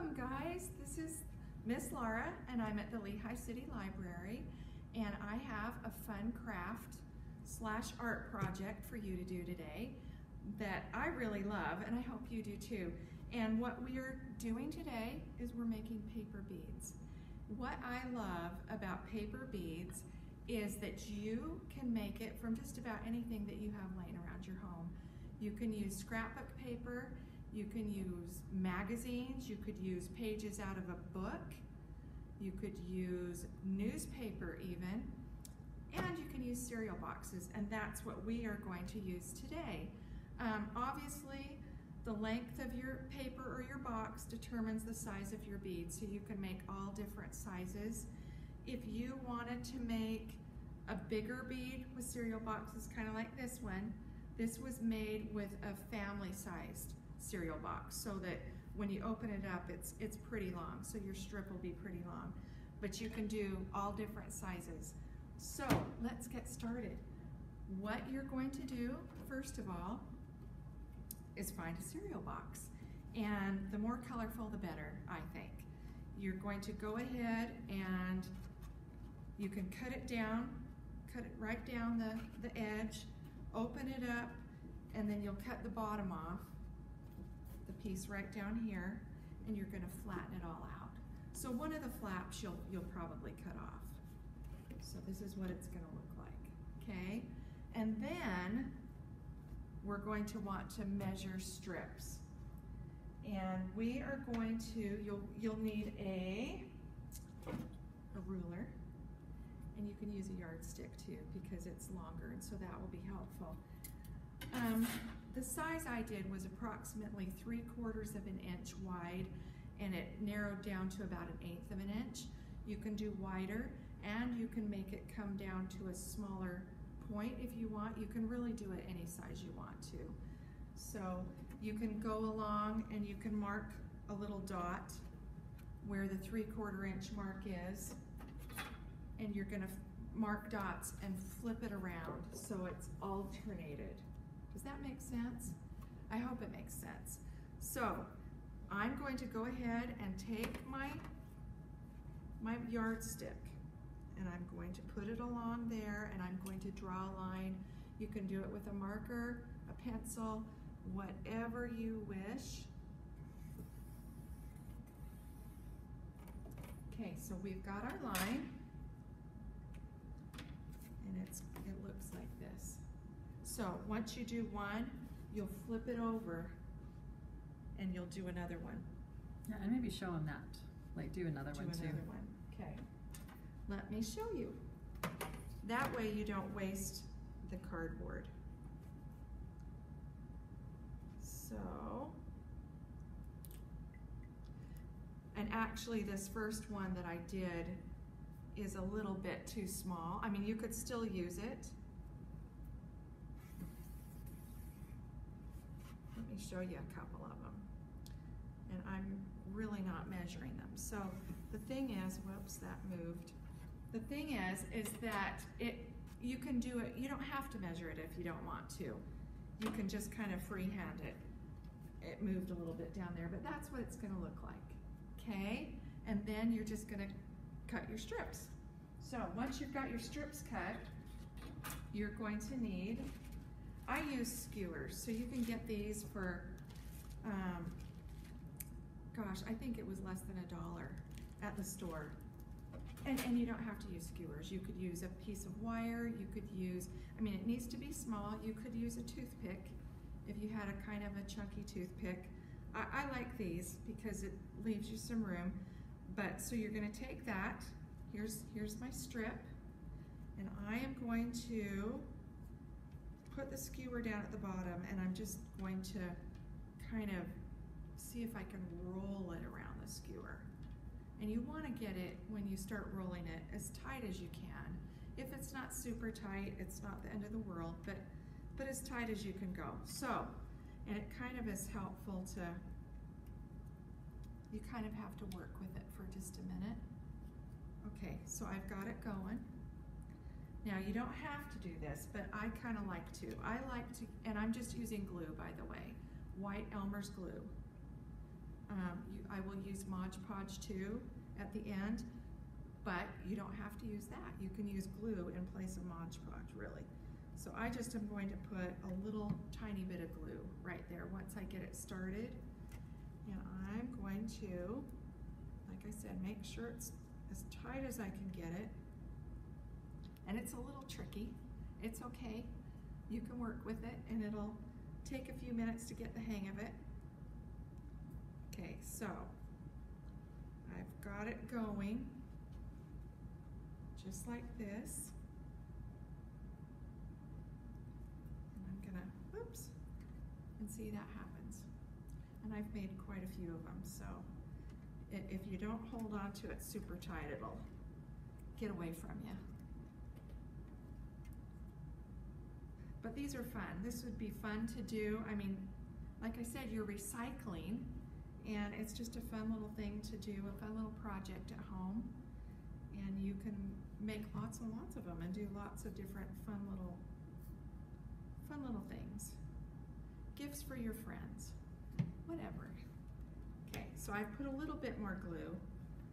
Welcome guys, this is Miss Laura and I'm at the Lehi City Library and I have a fun craft slash art project for you to do today that I really love and I hope you do too. And what we are doing today is we're making paper beads. What I love about paper beads is that you can make it from just about anything that you have laying around your home. You can use scrapbook paper, you can use magazines, you could use pages out of a book, you could use newspaper even, and you can use cereal boxes, and that's what we are going to use today. Um, obviously, the length of your paper or your box determines the size of your bead, so you can make all different sizes. If you wanted to make a bigger bead with cereal boxes, kind of like this one, this was made with a family-sized cereal box so that when you open it up, it's, it's pretty long, so your strip will be pretty long. But you can do all different sizes. So let's get started. What you're going to do, first of all, is find a cereal box. And the more colorful, the better, I think. You're going to go ahead and you can cut it down, cut it right down the, the edge, open it up, and then you'll cut the bottom off the piece right down here and you're gonna flatten it all out. So one of the flaps you'll, you'll probably cut off. So this is what it's gonna look like, okay? And then we're going to want to measure strips. And we are going to, you'll, you'll need a, a ruler and you can use a yardstick too because it's longer and so that will be helpful. Um, the size I did was approximately three quarters of an inch wide and it narrowed down to about an eighth of an inch. You can do wider and you can make it come down to a smaller point if you want. You can really do it any size you want to. So you can go along and you can mark a little dot where the three quarter inch mark is and you're gonna mark dots and flip it around so it's alternated. Does that make sense? I hope it makes sense. So I'm going to go ahead and take my, my yardstick and I'm going to put it along there and I'm going to draw a line. You can do it with a marker, a pencil, whatever you wish. Okay, so we've got our line and it's So once you do one, you'll flip it over and you'll do another one. Yeah, and maybe show them that. Like do another do one too. another one. Okay. Let me show you. That way you don't waste the cardboard. So, and actually this first one that I did is a little bit too small. I mean, you could still use it. Show you a couple of them. And I'm really not measuring them. So the thing is, whoops, that moved. The thing is, is that it you can do it, you don't have to measure it if you don't want to. You can just kind of freehand it. It moved a little bit down there, but that's what it's gonna look like, okay? And then you're just gonna cut your strips. So once you've got your strips cut, you're going to need, I use skewers, so you can get these for, um, gosh, I think it was less than a dollar at the store. And, and you don't have to use skewers. You could use a piece of wire, you could use, I mean, it needs to be small. You could use a toothpick if you had a kind of a chunky toothpick. I, I like these because it leaves you some room. But, so you're gonna take that, here's, here's my strip, and I am going to put the skewer down at the bottom and I'm just going to kind of see if I can roll it around the skewer. And you wanna get it, when you start rolling it, as tight as you can. If it's not super tight, it's not the end of the world, but, but as tight as you can go. So, and it kind of is helpful to, you kind of have to work with it for just a minute. Okay, so I've got it going. Now you don't have to do this, but I kind of like to. I like to, and I'm just using glue by the way, white Elmer's glue. Um, you, I will use Mod Podge too at the end, but you don't have to use that. You can use glue in place of Mod Podge, really. So I just am going to put a little tiny bit of glue right there once I get it started. And I'm going to, like I said, make sure it's as tight as I can get it. And it's a little tricky. It's okay. You can work with it and it'll take a few minutes to get the hang of it. Okay, so I've got it going just like this. And I'm gonna, oops, and see that happens. And I've made quite a few of them, so if you don't hold on to it super tight, it'll get away from you. But these are fun. This would be fun to do. I mean, like I said, you're recycling, and it's just a fun little thing to do, a fun little project at home. And you can make lots and lots of them and do lots of different fun little, fun little things. Gifts for your friends, whatever. Okay, so I put a little bit more glue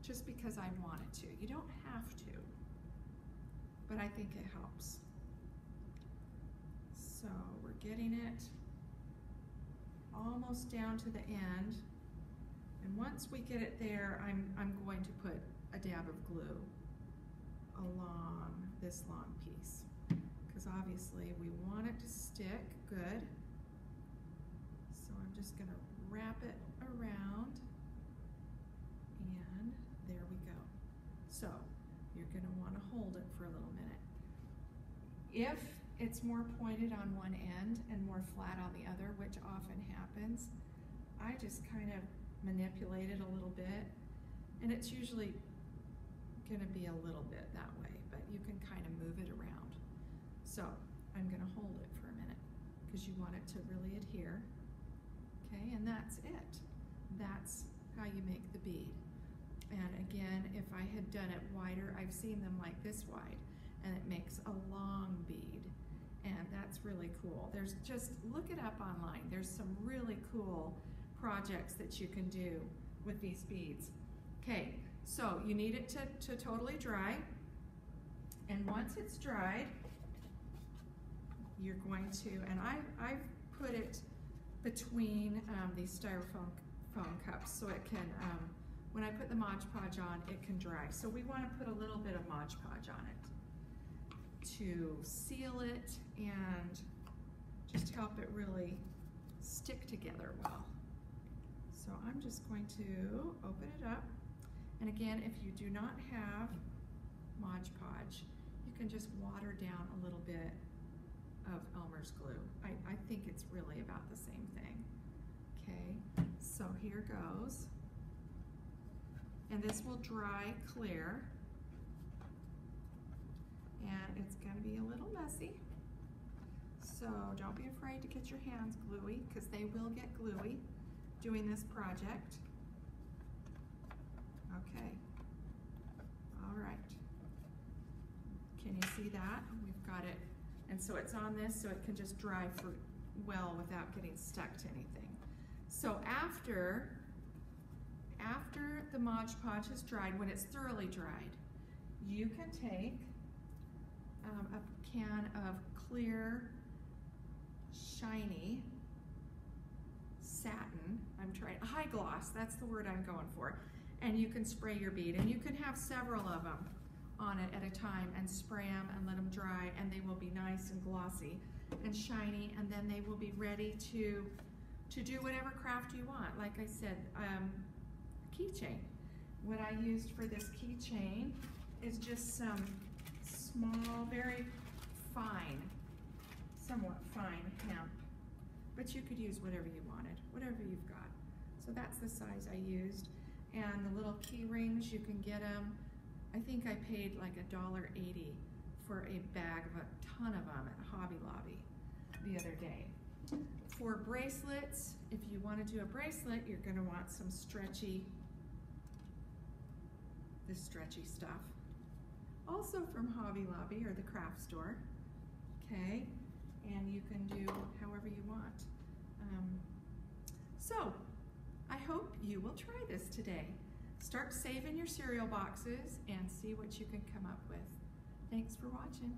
just because I wanted to. You don't have to, but I think it helps. So we're getting it almost down to the end. And once we get it there, I'm, I'm going to put a dab of glue along this long piece. Because obviously we want it to stick good. So I'm just gonna wrap it around. And there we go. So you're gonna wanna hold it for a little minute. If it's more pointed on one end and more flat on the other, which often happens, I just kind of manipulate it a little bit. And it's usually gonna be a little bit that way, but you can kind of move it around. So I'm gonna hold it for a minute because you want it to really adhere. Okay, and that's it. That's how you make the bead. And again, if I had done it wider, I've seen them like this wide, and it makes a long bead. And that's really cool. There's just, look it up online. There's some really cool projects that you can do with these beads. Okay, so you need it to, to totally dry. And once it's dried, you're going to, and I, I've put it between um, these styrofoam foam cups so it can, um, when I put the Mod Podge on, it can dry. So we want to put a little bit of Mod Podge on it to seal it and just help it really stick together well. So I'm just going to open it up. And again, if you do not have Mod Podge, you can just water down a little bit of Elmer's glue. I, I think it's really about the same thing. Okay, so here goes. And this will dry clear. And it's gonna be a little messy. So don't be afraid to get your hands gluey, because they will get gluey doing this project. Okay, all right. Can you see that? We've got it, and so it's on this so it can just dry for well without getting stuck to anything. So after, after the Mod Podge has dried, when it's thoroughly dried, you can take um, a can of clear, shiny satin. I'm trying, high gloss, that's the word I'm going for. And you can spray your bead, and you can have several of them on it at a time and spray them and let them dry, and they will be nice and glossy and shiny, and then they will be ready to to do whatever craft you want. Like I said, um, keychain. What I used for this keychain is just some small, very fine, somewhat fine hemp. But you could use whatever you wanted, whatever you've got. So that's the size I used. And the little key rings, you can get them. I think I paid like a dollar eighty for a bag of a ton of them at Hobby Lobby the other day. For bracelets, if you want to do a bracelet, you're going to want some stretchy, this stretchy stuff. Also from Hobby Lobby or the craft store, okay? And you can do however you want. Um, so, I hope you will try this today. Start saving your cereal boxes and see what you can come up with. Thanks for watching.